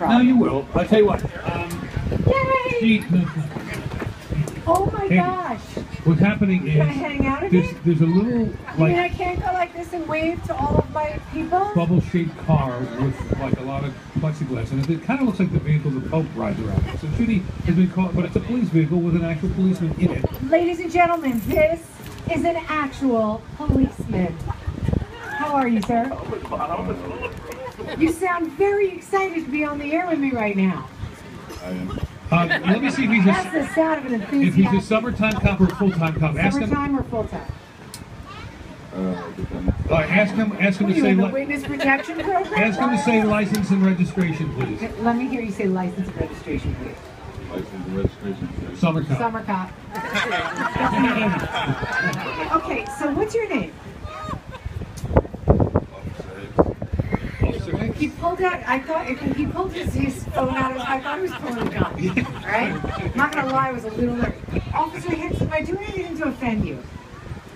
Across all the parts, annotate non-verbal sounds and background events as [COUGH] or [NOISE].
No, you will. I'll tell you what. Um, Yay! Gee, Oh my Hey. gosh! what's happening Can I is hang out a there's, there's a little I mean, I can't go like this and wave to all of my people. bubble-shaped car with like a lot of plexiglass, and it kind of looks like the vehicle the Pope rides around. in. So Judi has been caught, but it's a police vehicle with an actual policeman in it. Ladies and gentlemen, this is an actual policeman. How are you, sir? You sound very excited to be on the air with me right now. I Uh, let me see if he's a, That's a, the sound of an if he's a summertime cop or full-time cop. Ask him. summertime or full time. All right, ask him. Ask him Are to you say. in the Li- witness protection program? ask him to say license and registration, please. Let me hear you say license and registration, please. License and registration. Summer cop. Summer cop. [LAUGHS] okay, so what's your name? Officer Hicks. He pulled out, I thought, he pulled his, his phone out, I thought he was pulling a gun. Alright? I'm not gonna lie, I was a little nervous. Officer Hicks, am I doing anything to offend you?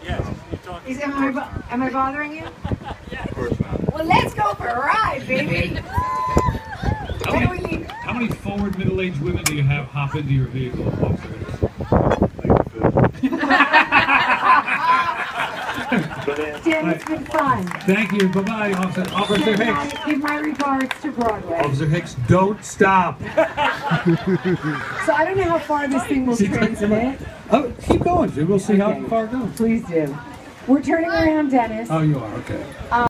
Yes, you talk. Is, am I, bo- am I bothering you? Of course not. Well, let's go for a ride, baby! How When do we many, how many forward middle-aged women do you have hop into your vehicle, Officer Tim, it's been fun. Thank you. Bye-bye, Officer, Officer Hicks. give my regards to Broadway. Officer Hicks, don't stop. [LAUGHS] So I don't know how far this thing will transmit. Oh, keep going, Jim. We'll see how far it goes. Please do. We're turning around, Dennis. Oh, you are, okay. Uh,